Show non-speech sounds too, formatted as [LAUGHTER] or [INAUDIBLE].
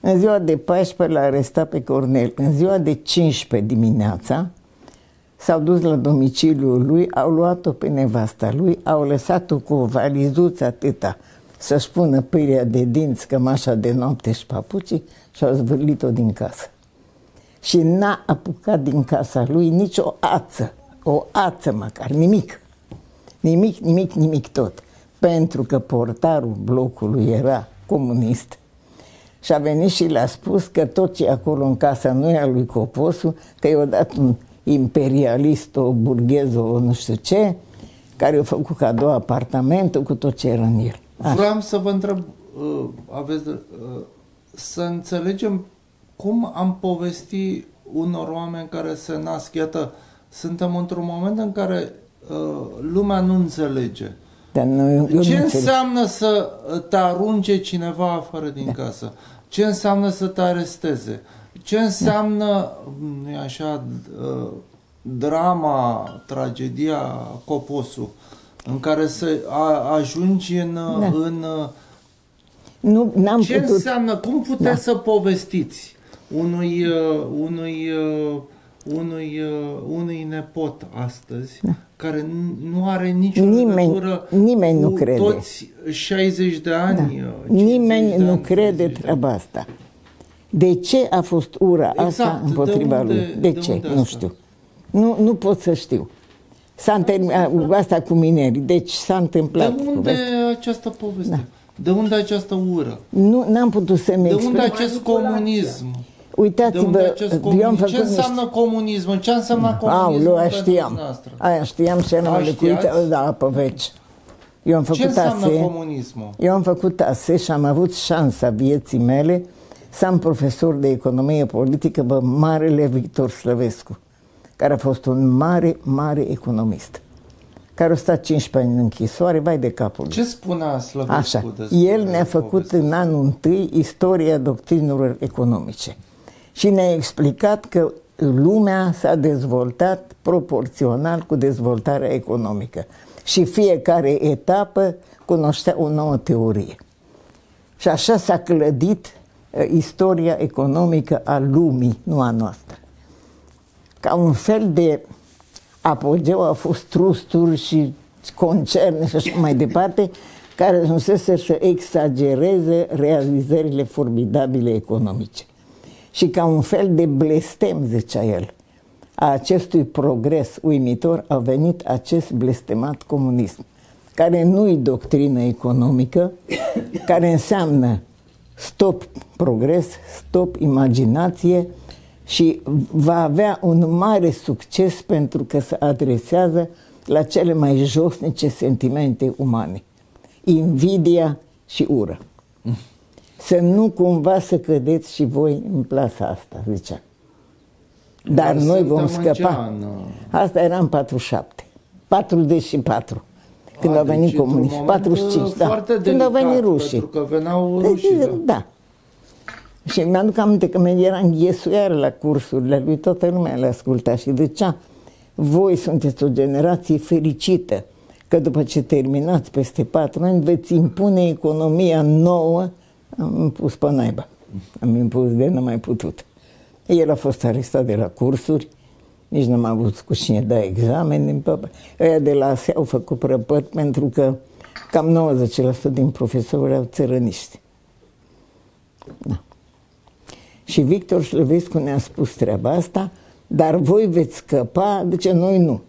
În ziua de 14 l-a arestat pe Cornel. În ziua de 15 dimineața s-au dus la domiciliul lui, au luat-o pe nevasta lui, au lăsat-o cu o valizuță atâta să-și pună pâirea de dinți, cămașa de noapte și papucii și au zvârlit-o din casă. Și n-a apucat din casa lui nicio ață, o ață măcar, nimic. Nimic, nimic, nimic tot. Pentru că portarul blocului era comunist și a venit și le-a spus că tot ce e acolo în casa nu e a lui Coposu, că i-a dat un imperialist, o burghez, o nu știu ce, care i-a făcut cadou apartamentul cu tot ce era în el. Așa. Vreau să vă întreb, uh, aveți, uh, să înțelegem cum am povesti unor oameni care se nasc, iată, suntem într-un moment în care uh, lumea nu înțelege. Dar nu, eu Ce nu înseamnă să te arunce cineva afară din da. casă? Ce înseamnă să te aresteze? Ce înseamnă, da. nu așa, uh, drama, tragedia Coposu, în care să ajungi în... Da. în nu, n-am ce putut. înseamnă, cum puteți da. să povestiți unui, uh, unui, uh, unui, unui nepot astăzi da. care nu are nicio nimeni, legătură nimeni cu nu crede. toți 60 de ani. Da. Nimeni de nu ani, crede treaba asta. De ce a fost ura exact. asta împotriva de unde, lui? De, de ce? Unde nu știu. Nu, nu pot să știu. S-a terminat asta cu minerii. Deci s-a întâmplat. De unde povestea. această poveste? Da. De unde această ură? Nu, n-am putut să-mi De exprim. unde acest comunism? De Uitați-vă, unde acest eu am comunism? făcut Ce înseamnă niște... comunism? Ce înseamnă comunism? Aoleu, aia știam. Aia știam și am A, lecuit știați? da, pe veci. Eu am Ce făcut înseamnă ase, comunismul? eu am făcut ase și am avut șansa vieții mele să am profesor de economie politică pe Marele Victor Slăvescu, care a fost un mare, mare economist, care a stat 15 ani în închisoare, vai de capul lui. Ce spunea Slăvescu Așa, despre el ne-a făcut povestea în anul întâi istoria doctrinelor economice și ne-a explicat că lumea s-a dezvoltat proporțional cu dezvoltarea economică și fiecare etapă cunoștea o nouă teorie. Și așa s-a clădit uh, istoria economică a lumii, nu a noastră. Ca un fel de apogeu au fost trusturi și concerne și așa mai departe, care ajunsese să exagereze realizările formidabile economice. Și ca un fel de blestem, zicea el, a acestui progres uimitor a venit acest blestemat comunism, care nu-i doctrină economică, [COUGHS] care înseamnă stop progres, stop imaginație și va avea un mare succes pentru că se adresează la cele mai josnice sentimente umane, invidia și ură. Să nu cumva să cădeți și voi în plasa asta, zicea. Dar Dar noi vom suntem în ce scăpa. an? Asta era în 47. 44. Când A, au venit deci într-un comuniști. moment, 45, da. Foarte Când au delicat, venit rușii. Pentru că veneau Deci, rușii. Da. da. Și mi-aduc aminte că era înghesuiară la cursurile lui, toată lumea le asculta și zicea, voi sunteți o generație fericită, că după ce terminați peste patru ani veți impune economia nouă. Am impus pe naiba. Am impus de n-am mai putut. El a fost arestat de la cursuri, nici n-am avut cu cine da examen. Din păpă. Ăia de la ASE au făcut prăpăt pentru că cam 90% din profesori erau țărăniști. Da. Și Victor Slăvescu ne-a spus treaba asta, dar voi veți scăpa, de ce noi nu.